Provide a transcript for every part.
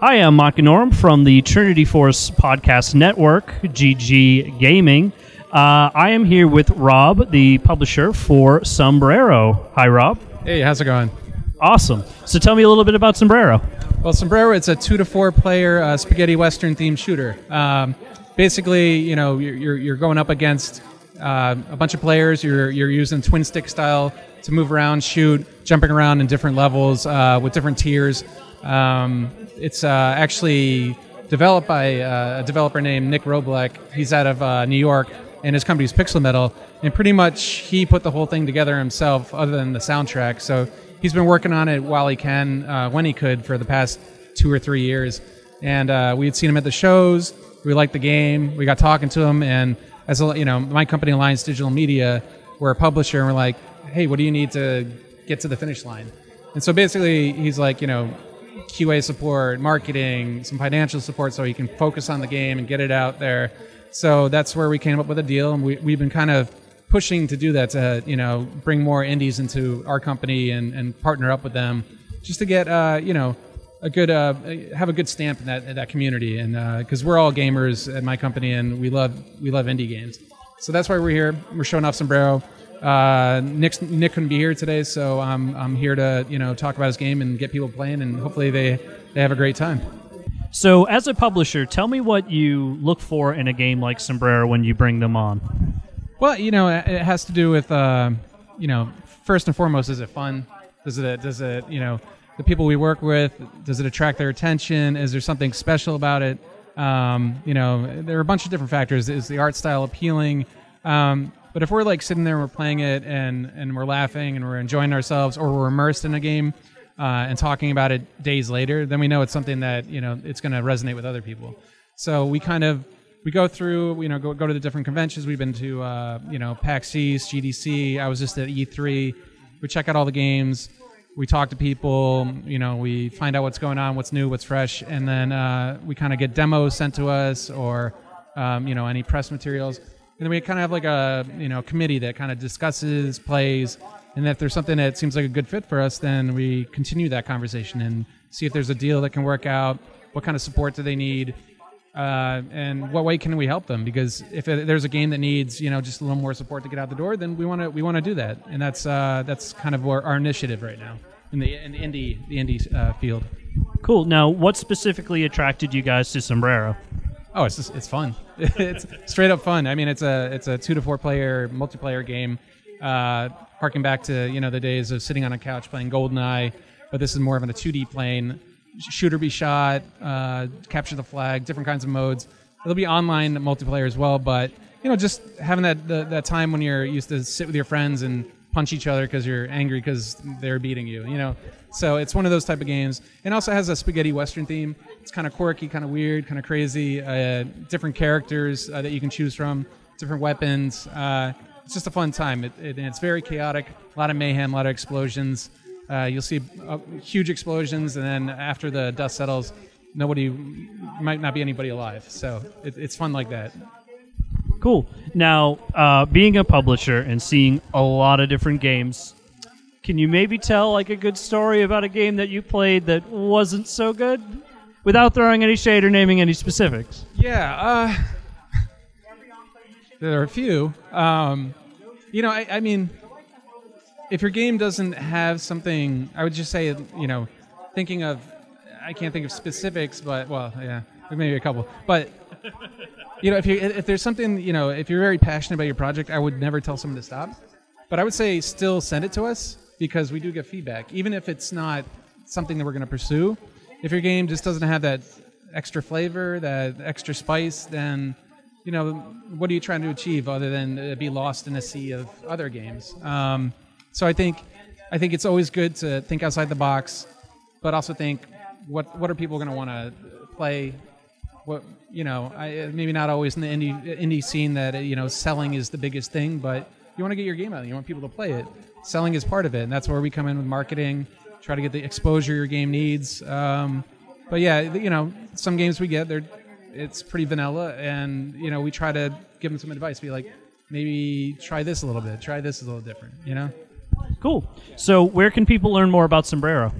Hi, I'm Mike Norm from the Trinity Force Podcast Network, GG Gaming. Uh, I am here with Rob, the publisher for Sombrero. Hi, Rob. Hey, how's it going? Awesome. So tell me a little bit about Sombrero. Well, Sombrero, it's a two to four player uh, spaghetti western themed shooter. Um, basically, you know, you're, you're, you're going up against uh, a bunch of players. You're, you're using twin stick style to move around, shoot, jumping around in different levels uh, with different tiers. Um, it's uh, actually developed by uh, a developer named Nick Roblek. He's out of uh, New York, and his company's Pixel Metal. And pretty much he put the whole thing together himself, other than the soundtrack. So he's been working on it while he can, uh, when he could, for the past two or three years. And uh, we had seen him at the shows. We liked the game. We got talking to him, and as a, you know, my company Alliance Digital Media, we're a publisher, and we're like, hey, what do you need to get to the finish line? And so basically, he's like, you know, QA support, marketing, some financial support, so he can focus on the game and get it out there. So that's where we came up with a deal, and we, we've been kind of pushing to do that to you know bring more indies into our company and, and partner up with them, just to get uh, you know a good uh, have a good stamp in that in that community, and because uh, we're all gamers at my company and we love we love indie games, so that's why we're here. We're showing off Sombrero. Uh, Nick Nick couldn't be here today, so I'm I'm here to you know talk about his game and get people playing, and hopefully they they have a great time. So, as a publisher, tell me what you look for in a game like Sombrero when you bring them on. Well, you know, it has to do with, uh, you know, first and foremost, is it fun? Does it, does it, you know, the people we work with, does it attract their attention? Is there something special about it? Um, you know, there are a bunch of different factors. Is the art style appealing? Um, but if we're like sitting there and we're playing it and, and we're laughing and we're enjoying ourselves or we're immersed in a game, uh, and talking about it days later, then we know it's something that you know it's going to resonate with other people. So we kind of we go through, you know, go, go to the different conventions. We've been to, uh, you know, PAX East, GDC. I was just at E3. We check out all the games. We talk to people. You know, we find out what's going on, what's new, what's fresh, and then uh, we kind of get demos sent to us or, um, you know, any press materials. And we kind of have like a, you know, committee that kind of discusses, plays, and if there's something that seems like a good fit for us, then we continue that conversation and see if there's a deal that can work out. What kind of support do they need? Uh, and what way can we help them? Because if there's a game that needs, you know, just a little more support to get out the door, then we want to we want to do that, and that's uh, that's kind of our, our, initiative right now in the in the indie the indie uh, field. Cool. Now, what specifically attracted you guys to Sombrero? Oh, it's just, it's fun. it's straight up fun. I mean, it's a it's a two to four player multiplayer game. Uh, harking back to you know the days of sitting on a couch playing GoldenEye, but this is more of a 2D plane. Shooter be shot, uh, capture the flag, different kinds of modes. It'll be online multiplayer as well, but you know just having that the, that time when you're used to sit with your friends and punch each other because you're angry because they're beating you. You know, so it's one of those type of games, and also has a spaghetti western theme. It's kind of quirky, kind of weird, kind of crazy. Uh, different characters uh, that you can choose from, different weapons. Uh, it's just a fun time. It, it, it's very chaotic, a lot of mayhem, a lot of explosions. Uh, you'll see uh, huge explosions, and then after the dust settles, nobody might not be anybody alive. So it, it's fun like that. Cool. Now, uh, being a publisher and seeing a lot of different games, can you maybe tell like a good story about a game that you played that wasn't so good, without throwing any shade or naming any specifics? Yeah. Uh, there are a few. Um, you know, I, I, mean, if your game doesn't have something, I would just say, you know, thinking of, I can't think of specifics, but well, yeah, maybe a couple. But you know, if you if there's something, you know, if you're very passionate about your project, I would never tell someone to stop. But I would say still send it to us because we do get feedback, even if it's not something that we're going to pursue. If your game just doesn't have that extra flavor, that extra spice, then you know, what are you trying to achieve other than uh, be lost in a sea of other games? Um, so I think, I think it's always good to think outside the box, but also think what what are people going to want to play? What you know, I, maybe not always in the indie indie scene that you know selling is the biggest thing, but you want to get your game out. You want people to play it. Selling is part of it, and that's where we come in with marketing. Try to get the exposure your game needs. Um, but yeah, you know, some games we get they're it's pretty vanilla, and you know we try to give them some advice. Be like, maybe try this a little bit, try this a little different. You know. Cool. So, where can people learn more about Sombrero?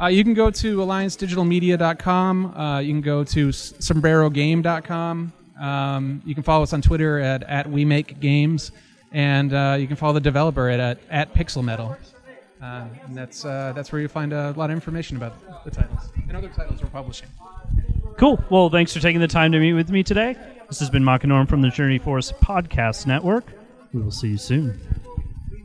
Uh, you can go to alliancedigitalmedia.com. Uh, you can go to sombrerogame.com. Um, you can follow us on Twitter at, at We Make Games, and uh, you can follow the developer at at, at Pixel Metal. Uh, and that's uh, that's where you find a lot of information about the titles and other titles we're publishing. Cool. Well, thanks for taking the time to meet with me today. This has been Mike Norm from the Trinity Force Podcast Network. We will see you soon.